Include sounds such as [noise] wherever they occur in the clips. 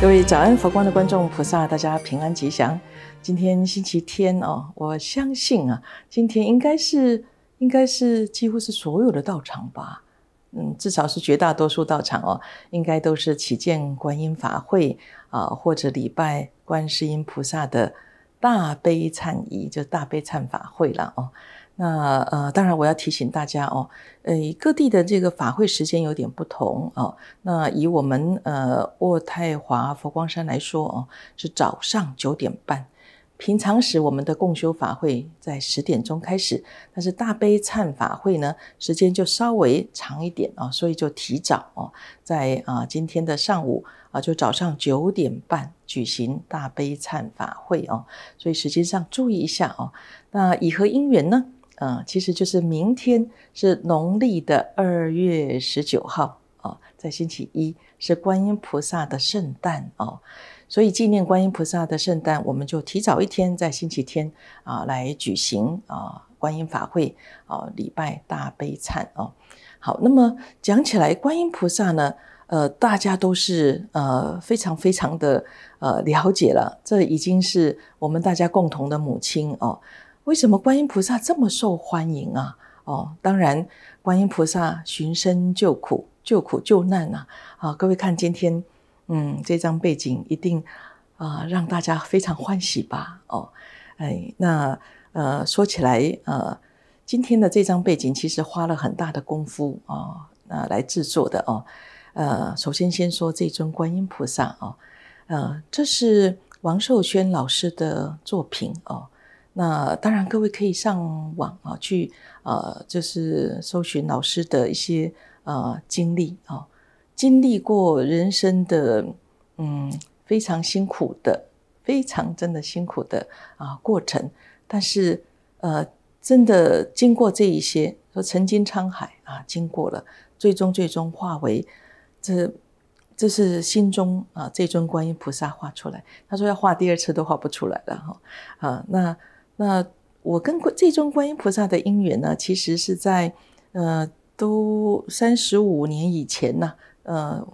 各位早安，佛光的观众菩萨，大家平安吉祥。今天星期天哦，我相信啊，今天应该是应该是几乎是所有的道场吧，嗯，至少是绝大多数道场哦，应该都是起见观音法会啊，或者礼拜观世音菩萨的大悲忏仪，就大悲忏法会了哦。那呃，当然我要提醒大家哦，呃，各地的这个法会时间有点不同哦。那以我们呃渥太华佛光山来说哦，是早上九点半。平常时我们的共修法会在十点钟开始，但是大悲忏法会呢，时间就稍微长一点哦，所以就提早哦，在啊今天的上午啊，就早上九点半举行大悲忏法会哦，所以实际上注意一下哦。那以何因缘呢？啊，其实就是明天是农历的二月十九号哦，在星期一是观音菩萨的圣诞哦，所以纪念观音菩萨的圣诞，我们就提早一天在星期天啊来举行啊观音法会啊礼拜大悲忏哦。好，那么讲起来，观音菩萨呢，呃，大家都是呃非常非常的呃了解了，这已经是我们大家共同的母亲哦。为什么观音菩萨这么受欢迎啊？哦，当然，观音菩萨寻声救苦、救苦救难呐！啊，各位看今天，嗯，这张背景一定啊让大家非常欢喜吧？哦，哎，那呃说起来，呃，今天的这张背景其实花了很大的功夫啊，那来制作的哦。呃首先先说这尊观音菩萨哦，呃，这是王寿轩老师的作品哦。那当然，各位可以上网啊，去呃，就是搜寻老师的一些呃经历啊，经历过人生的嗯非常辛苦的，非常真的辛苦的啊过程。但是呃，真的经过这一些，说曾经沧海啊，经过了，最终最终化为这这是心中啊这尊观音菩萨画出来。他说要画第二次都画不出来了哈啊那。那我跟这尊观音菩萨的因缘呢，其实是在呃，都三十五年以前呢，呃，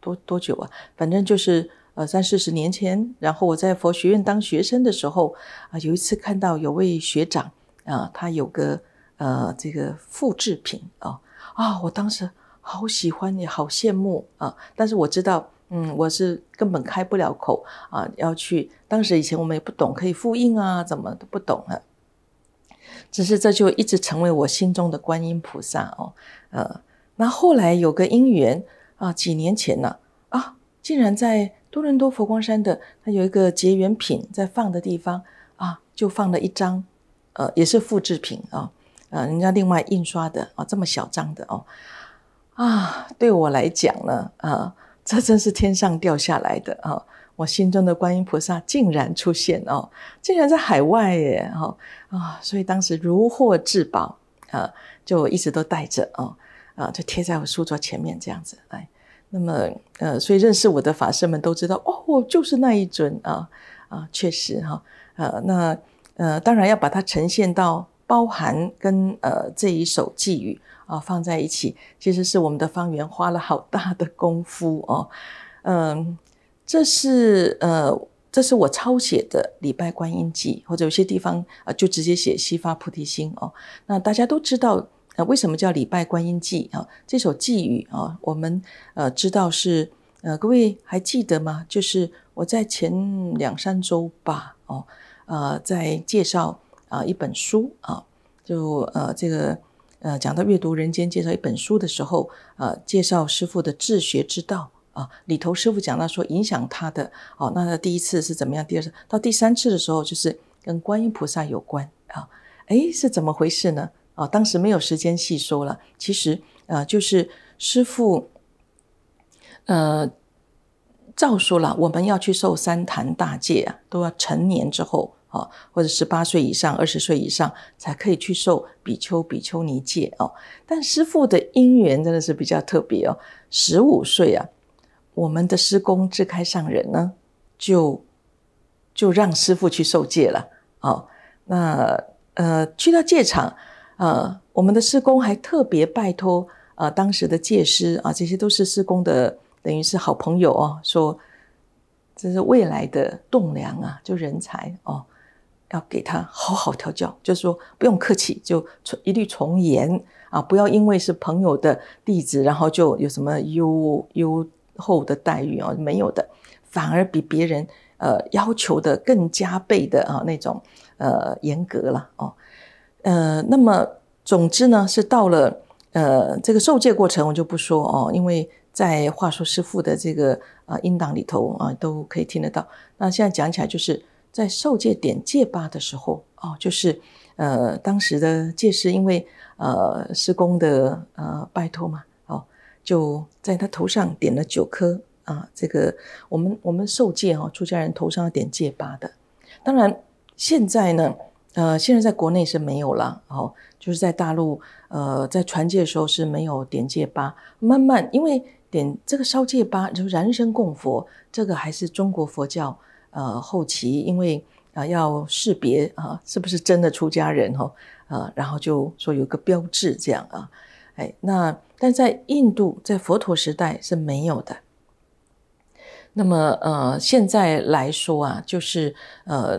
多多久啊？反正就是呃三四十年前。然后我在佛学院当学生的时候啊，有一次看到有位学长啊，他有个呃这个复制品啊啊，我当时好喜欢你好羡慕啊，但是我知道。嗯，我是根本开不了口啊，要去。当时以前我们也不懂，可以复印啊，怎么都不懂啊。只是这就一直成为我心中的观音菩萨哦。呃，那后来有个因缘啊，几年前呢啊，竟然在多伦多佛光山的，它有一个结缘品在放的地方啊，就放了一张，呃，也是复制品啊，呃，人家另外印刷的啊，这么小张的哦，啊对我来讲呢，啊。这真是天上掉下来的啊！我心中的观音菩萨竟然出现哦，竟然在海外耶！哈啊，所以当时如获至宝啊，就一直都带着哦啊，就贴在我书桌前面这样子哎。那么呃，所以认识我的法师们都知道哦，就是那一尊啊啊，确实哈呃，那呃，当然要把它呈现到包含跟呃这一首寄语。啊，放在一起，其实是我们的方圆花了好大的功夫哦。嗯，这是呃，这是我抄写的《礼拜观音记》，或者有些地方啊，就直接写“西发菩提心”哦。那大家都知道，呃，为什么叫《礼拜观音记》啊？这首寄语啊，我们呃知道是呃，各位还记得吗？就是我在前两三周吧，哦，呃，在介绍啊一本书啊，就呃这个。呃，讲到阅读人间介绍一本书的时候，呃，介绍师傅的治学之道啊，里头师傅讲到说影响他的哦，那第一次是怎么样？第二次到第三次的时候，就是跟观音菩萨有关啊，哎，是怎么回事呢？啊，当时没有时间细说了，其实呃，就是师傅呃，照说了，我们要去受三坛大戒啊，都要成年之后。哦，或者十八岁以上、二十岁以上才可以去受比丘、比丘尼戒哦。但师父的因缘真的是比较特别哦。十五岁啊，我们的师公智开上人呢，就就让师父去受戒了哦。那呃，去到戒场，呃，我们的师公还特别拜托呃当时的戒师啊，这些都是师公的等于是好朋友哦，说这是未来的栋梁啊，就人才哦，要给他好好调教，就是说不用客气，就一律从严啊，不要因为是朋友的弟子，然后就有什么优优厚的待遇啊，没有的，反而比别人呃要求的更加倍的啊那种呃严格了哦，呃，那么总之呢，是到了呃这个受戒过程，我就不说哦，因为。在话说师父的这个啊音档里头啊，都可以听得到。那现在讲起来，就是在受戒点戒疤的时候哦，就是呃当时的戒师因为呃施工的呃拜托嘛，哦就在他头上点了九颗啊。这个我们我们受戒哈，出家人头上要点戒疤的。当然现在呢，呃现在在国内是没有了哦，就是在大陆呃在传戒的时候是没有点戒疤，慢慢因为。点这个烧戒疤，就燃身供佛，这个还是中国佛教呃后期，因为啊要识别啊是不是真的出家人哈啊，然后就说有个标志这样啊，哎那但在印度在佛陀时代是没有的。那么呃现在来说啊，就是呃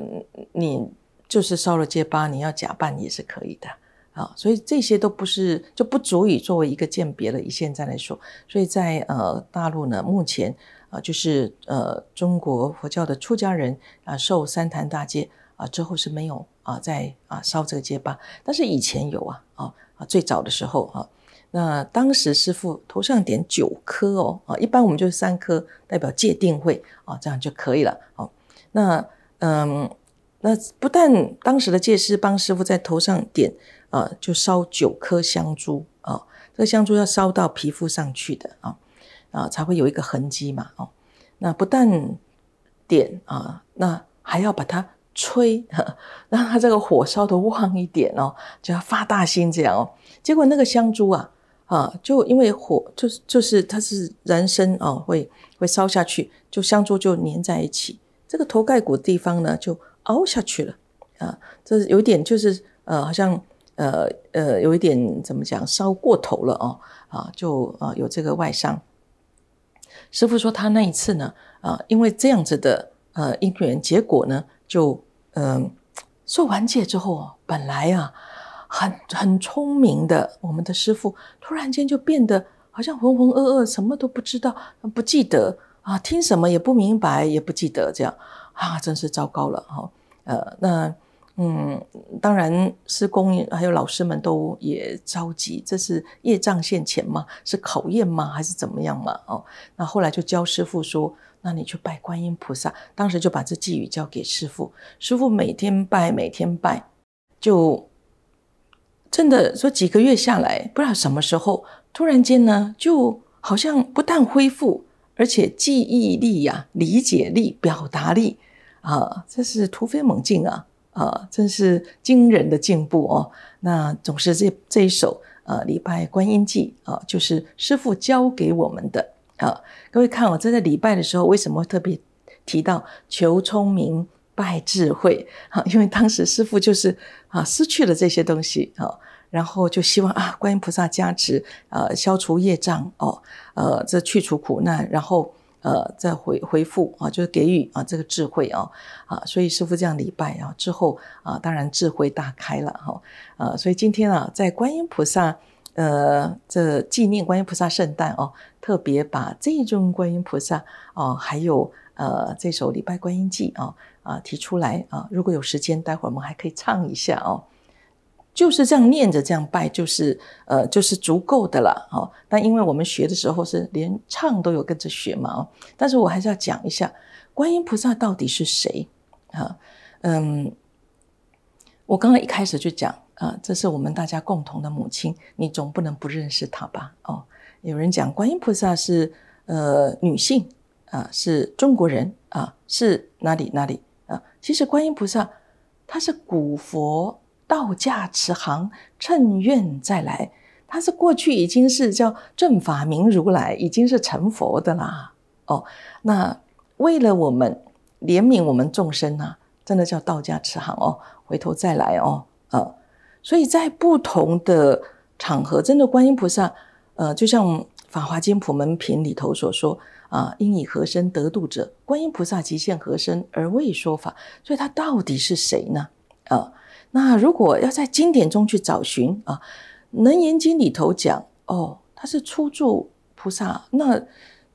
你就是烧了戒疤，你要假扮也是可以的。啊，所以这些都不是就不足以作为一个鉴别了。以现在来说，所以在呃大陆呢，目前就是呃中国佛教的出家人啊受三坛大戒啊之后是没有啊在啊烧这个戒疤，但是以前有啊啊啊最早的时候啊，那当时师傅头上点九颗哦啊，一般我们就是三颗代表戒定慧啊，这样就可以了哦。那嗯，那不但当时的戒师帮师傅在头上点。啊，就烧九颗香珠啊，这个香珠要烧到皮肤上去的啊，啊才会有一个痕迹嘛哦。那不但点啊，那还要把它吹，[laughs] 让它这个火烧的旺一点哦，就要发大心这样哦。结果那个香珠啊啊，就因为火就是就是它是燃生哦，会会烧下去，就香珠就粘在一起，这个头盖骨地方呢就凹下去了啊，这有点就是呃好像。呃呃，有一点怎么讲，烧过头了哦，啊，就啊有这个外伤。师傅说他那一次呢，啊，因为这样子的呃因缘，结果呢，就嗯受完戒之后，本来啊很很聪明的我们的师傅，突然间就变得好像浑浑噩噩，什么都不知道，不记得啊，听什么也不明白，也不记得，这样啊，真是糟糕了哈，呃，那。嗯，当然，师公还有老师们都也着急，这是业障现前吗？是考验吗？还是怎么样嘛？哦，那后来就教师傅说：“那你去拜观音菩萨。”当时就把这寄语交给师傅，师傅每天拜，每天拜，就真的说几个月下来，不知道什么时候突然间呢，就好像不但恢复，而且记忆力呀、理解力、表达力啊，这是突飞猛进啊！啊，真是惊人的进步哦！那总是这这一首呃礼拜观音记啊，就是师父教给我们的啊。各位看，我在礼拜的时候，为什么特别提到求聪明、拜智慧？啊，因为当时师父就是啊失去了这些东西啊，然后就希望啊观音菩萨加持，呃消除业障哦，呃这去除苦难，然后。呃，再回回复啊，就是给予啊这个智慧啊啊，所以师傅这样礼拜啊之后啊，当然智慧大开了哈啊，所以今天啊，在观音菩萨呃这纪念观音菩萨圣诞哦，特别把这一尊观音菩萨哦，还有呃这首礼拜观音记啊啊提出来啊，如果有时间，待会儿我们还可以唱一下哦。就是这样念着这样拜，就是呃，就是足够的了哦。但因为我们学的时候是连唱都有跟着学嘛哦。但是我还是要讲一下，观音菩萨到底是谁啊？嗯，我刚刚一开始就讲啊，这是我们大家共同的母亲，你总不能不认识她吧？哦，有人讲观音菩萨是呃女性啊，是中国人啊，是哪里哪里啊？其实观音菩萨她是古佛。道驾慈航，趁愿再来。他是过去已经是叫正法明如来，已经是成佛的啦。哦，那为了我们怜悯我们众生啊，真的叫道家慈航哦，回头再来哦，呃，所以在不同的场合，真的观音菩萨，呃，就像《法华经普门品》里头所说啊，因以何身得度者，观音菩萨即现何身而为说法。所以他到底是谁呢？啊，那如果要在经典中去找寻啊，《能言经》里头讲哦，他是初住菩萨。那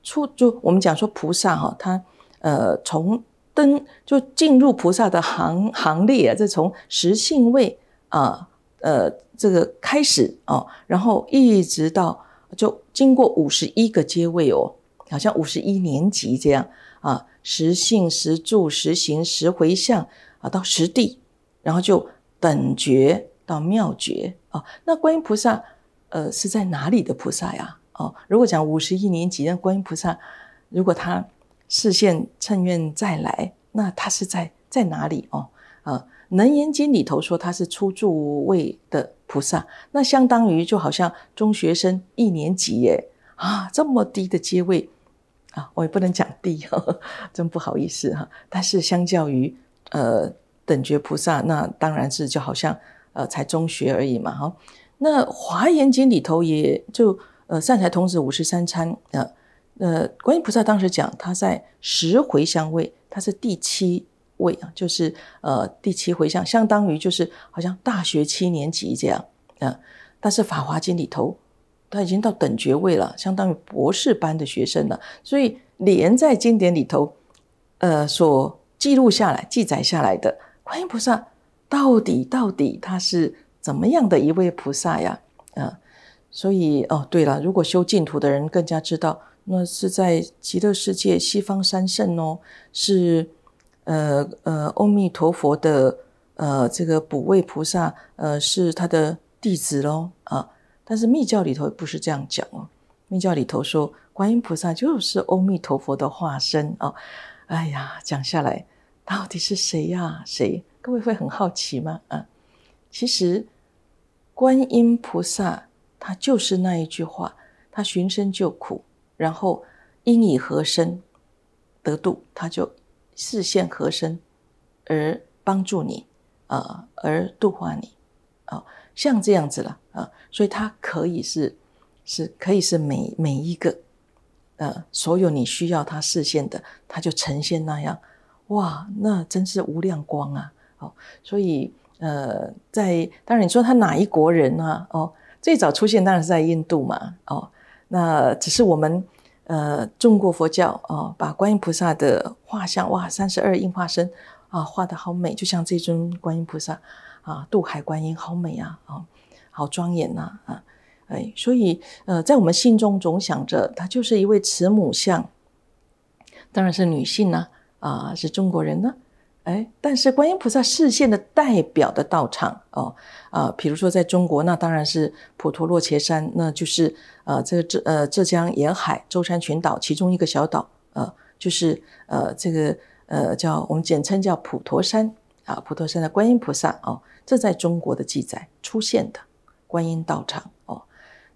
初就我们讲说菩萨哈，他呃从登就进入菩萨的行行列啊，这从十性位啊呃这个开始哦，然后一直到就经过五十一个阶位哦。好像五十一年级这样啊，十性、十住、十行、十回向啊，到十地，然后就等觉到妙觉啊。那观音菩萨，呃，是在哪里的菩萨呀？哦，如果讲五十一年级，那观音菩萨，如果他视线趁愿再来，那他是在在哪里？哦，啊，能言经里头说他是初住位的菩萨，那相当于就好像中学生一年级耶啊，这么低的阶位。啊，我也不能讲低哈，[laughs] 真不好意思哈。但是相较于呃等觉菩萨，那当然是就好像呃才中学而已嘛哈。那华严经里头也就呃善财童子五十三参呃呃观音菩萨当时讲他在十回向位，他是第七位啊，就是呃第七回向，相当于就是好像大学七年级这样啊。但是法华经里头。他已经到等觉位了，相当于博士班的学生了。所以连在经典里头，呃，所记录下来、记载下来的观音菩萨，到底到底他是怎么样的一位菩萨呀？啊，所以哦，对了，如果修净土的人更加知道，那是在极乐世界西方三圣哦，是呃呃，阿弥陀佛的呃这个补位菩萨，呃，是他的弟子喽啊。但是密教里头不是这样讲哦，密教里头说观音菩萨就是阿弥陀佛的化身哦。哎呀，讲下来到底是谁呀？谁？各位会很好奇吗？啊，其实观音菩萨他就是那一句话，他寻声救苦，然后因以何身得度，他就视现何身而帮助你啊，而度化你啊。像这样子了啊，所以他可以是，是可以是每每一个，呃，所有你需要他视线的，他就呈现那样，哇，那真是无量光啊！哦，所以呃，在当然你说他哪一国人呢？哦，最早出现当然是在印度嘛，哦，那只是我们呃中国佛教哦，把观音菩萨的画像哇，三十二应化身啊，画的好美，就像这尊观音菩萨。啊，渡海观音好美啊，哦，好庄严呐，啊，哎，所以呃，在我们心中总想着她就是一位慈母像，当然是女性呢，啊，是中国人呢，哎，但是观音菩萨视线的代表的道场哦，啊，比如说在中国，那当然是普陀洛伽山，那就是呃，这个浙呃浙江沿海舟山群岛其中一个小岛，呃，就是呃这个呃叫我们简称叫普陀山。啊，普陀山的观音菩萨哦，这在中国的记载出现的观音道场哦，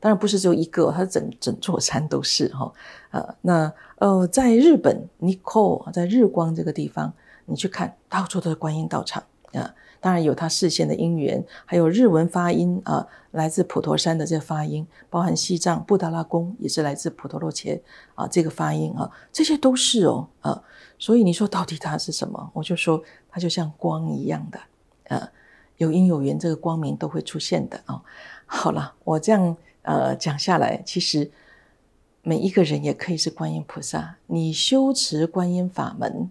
当然不是只有一个，它整整座山都是哈。呃，那呃，在日本 n i c o，在日光这个地方，你去看，到处都是观音道场啊。当然有它视线的因缘，还有日文发音啊，来自普陀山的这个发音，包含西藏布达拉宫也是来自普陀洛伽啊，这个发音啊，这些都是哦啊。所以你说到底它是什么？我就说它就像光一样的，呃，有因有缘，这个光明都会出现的啊。好了，我这样呃讲下来，其实每一个人也可以是观音菩萨。你修持观音法门，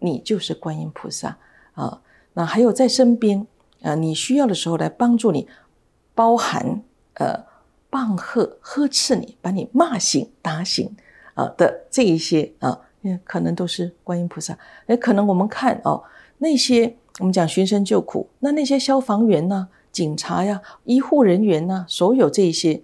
你就是观音菩萨啊。那还有在身边啊，你需要的时候来帮助你，包含呃棒喝呵斥你，把你骂醒打醒啊的这一些啊。可能都是观音菩萨，哎，可能我们看哦，那些我们讲寻声救苦，那那些消防员呐、警察呀、医护人员呐，所有这一些，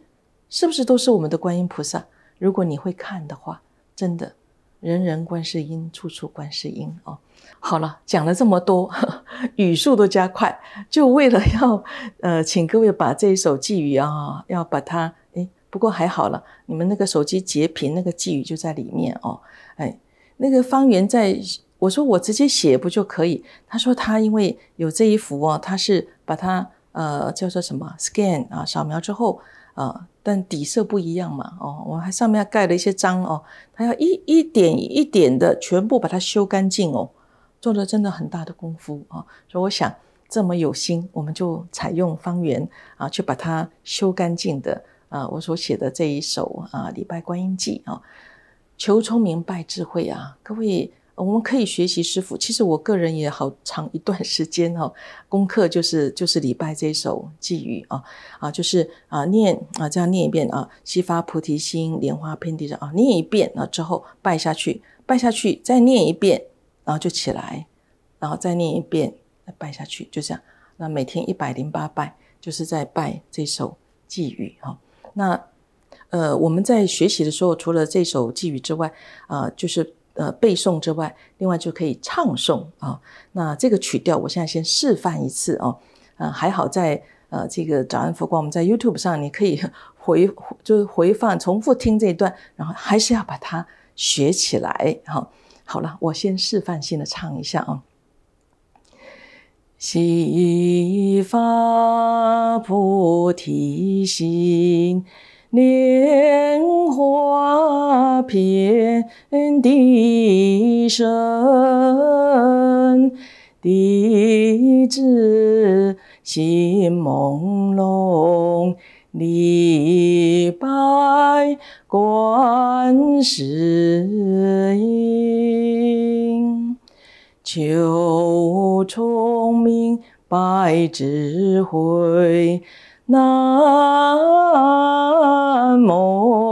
是不是都是我们的观音菩萨？如果你会看的话，真的，人人观世音，处处观世音哦。好了，讲了这么多，[laughs] 语速都加快，就为了要呃，请各位把这一首寄语啊，要把它哎，不过还好了，你们那个手机截屏那个寄语就在里面哦，哎。那个方圆在，我说我直接写不就可以？他说他因为有这一幅哦，他是把它呃叫做什么 scan 啊，扫描之后啊，但底色不一样嘛，哦，我还上面盖了一些章哦，他要一一点一点的全部把它修干净哦，做了真的很大的功夫啊，所以我想这么有心，我们就采用方圆啊，去把它修干净的啊，我所写的这一首啊《礼拜观音记》啊，求聪明拜智慧啊，各位。我们可以学习师傅。其实我个人也好长一段时间哦，功课就是就是礼拜这首寄语啊啊，就是啊念啊这样念一遍啊，西发菩提心，莲花遍地上啊，念一遍啊之后拜下去，拜下去再念一遍，然后就起来，然后再念一遍，再拜下去，就这样。那每天一百零八拜，就是在拜这首寄语哈。那呃我们在学习的时候，除了这首寄语之外啊，就是。呃，背诵之外，另外就可以唱诵啊。那这个曲调，我现在先示范一次哦。呃，还好在呃这个早安佛光，我们在 YouTube 上，你可以回 [laughs] 就是回放、重复听这一段，然后还是要把它学起来。好，好了，我先示范性的唱一下啊。悉发菩提心。莲花遍地生，弟子心朦胧，礼拜观世音，求聪明拜智慧。南无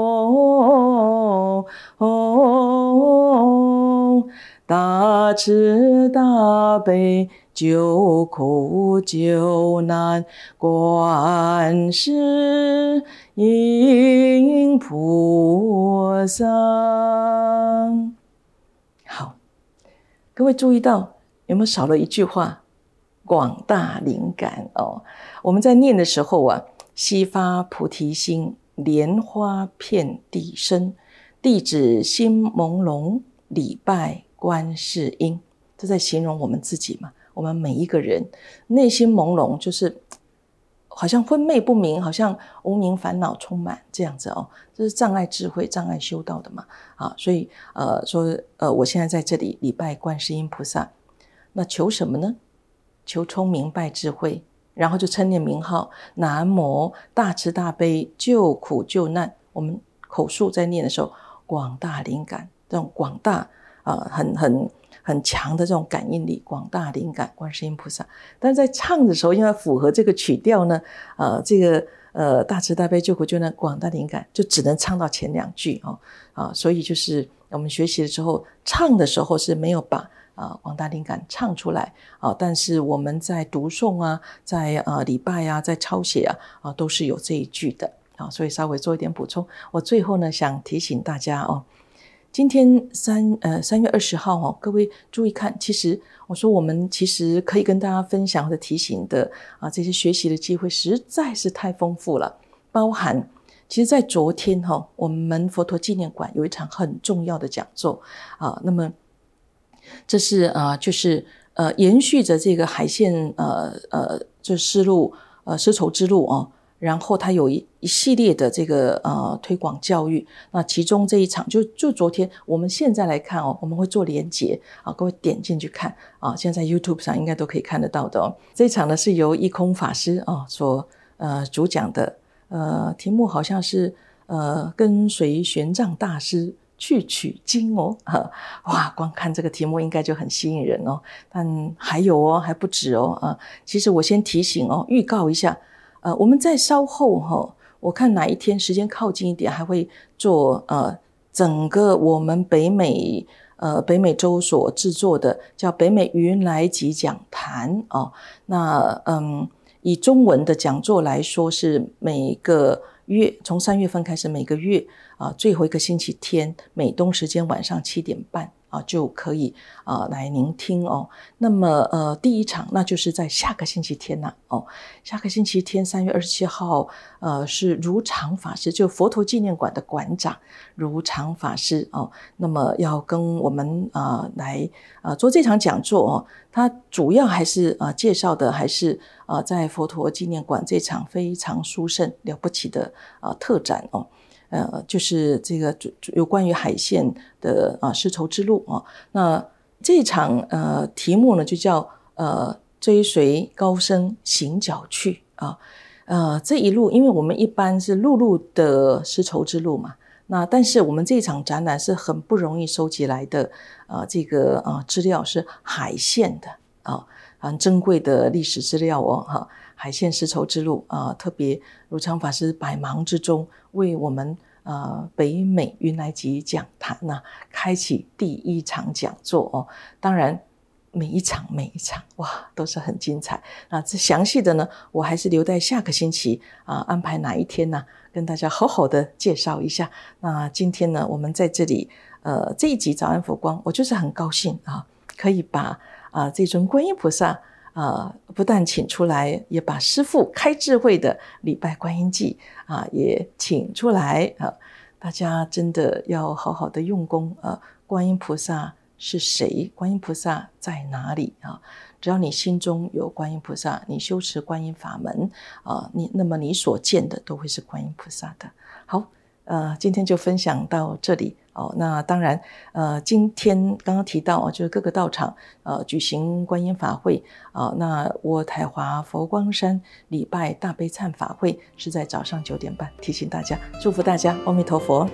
大慈大悲救苦救难观世音菩萨。好，各位注意到有没有少了一句话？广大灵感哦。我们在念的时候啊，悉发菩提心，莲花遍地生，弟子心朦胧，礼拜观世音。这在形容我们自己嘛？我们每一个人内心朦胧，就是好像昏昧不明，好像无名烦恼充满这样子哦。这是障碍智慧、障碍修道的嘛？啊，所以呃说呃，我现在在这里礼拜观世音菩萨，那求什么呢？求聪明拜智慧。然后就称念名号，南无大慈大悲救苦救难。我们口述在念的时候，广大灵感，这种广大啊，很很很强的这种感应力，广大灵感，观世音菩萨。但在唱的时候，因为符合这个曲调呢，呃，这个呃大慈大悲救苦救难，广大灵感，就只能唱到前两句哦啊，所以就是我们学习的时候，唱的时候是没有把。啊，广大灵感唱出来啊！但是我们在读诵啊，在呃礼拜啊，在抄写啊，啊都是有这一句的啊，所以稍微做一点补充。我最后呢，想提醒大家哦，今天三呃三月二十号哦，各位注意看，其实我说我们其实可以跟大家分享或者提醒的啊，这些学习的机会实在是太丰富了，包含其实，在昨天哈，我们佛陀纪念馆有一场很重要的讲座啊，那么。这是啊，就是呃，延续着这个海线呃呃，就丝路呃丝绸之路哦，然后它有一一系列的这个呃推广教育。那其中这一场就就昨天，我们现在来看哦，我们会做连结啊，各位点进去看啊，现在 YouTube 上应该都可以看得到的哦。这一场呢是由一空法师啊所呃主讲的，呃题目好像是呃跟随玄奘大师。去取经哦，[laughs] 哈哇，光看这个题目应该就很吸引人哦。但还有哦，还不止哦，啊，其实我先提醒哦，预告一下，呃，我们在稍后哈，我看哪一天时间靠近一点，还会做呃整个我们北美呃北美洲所制作的叫北美云来集讲坛哦。那嗯，以中文的讲座来说，是每个月从三月份开始每个月。啊，最后一个星期天，美东时间晚上七点半啊，就可以啊来聆听哦。那么呃，第一场那就是在下个星期天呐哦，下个星期天三月二十七号，呃，是如常法师，就佛陀纪念馆的馆长如常法师哦。那么要跟我们啊来啊做这场讲座哦。他主要还是啊介绍的还是啊在佛陀纪念馆这场非常殊胜了不起的啊特展哦，呃，就是这个有关于海线的啊丝绸之路啊。那这场呃题目呢就叫呃追随高僧行脚去啊，呃这一路因为我们一般是陆路的丝绸之路嘛。那但是我们这场展览是很不容易收集来的，呃，这个呃资料是海线的啊，很珍贵的历史资料哦，哈，海线丝绸之路啊，特别如常法师百忙之中为我们呃北美云来集讲坛呐开启第一场讲座哦，当然每一场每一场哇都是很精彩，那这详细的呢，我还是留在下个星期啊安排哪一天呢？跟大家好好的介绍一下。那今天呢，我们在这里，呃，这一集早安佛光，我就是很高兴啊，可以把啊这尊观音菩萨啊，不但请出来，也把师父开智慧的礼拜观音记啊，也请出来啊。大家真的要好好的用功啊。观音菩萨是谁？观音菩萨在哪里啊？只要你心中有观音菩萨，你修持观音法门啊，你那么你所见的都会是观音菩萨的。好，呃，今天就分享到这里哦。那当然，呃，今天刚刚提到啊就是各个道场呃举行观音法会啊。那我台华佛光山礼拜大悲忏法会是在早上九点半，提醒大家，祝福大家，阿弥陀佛。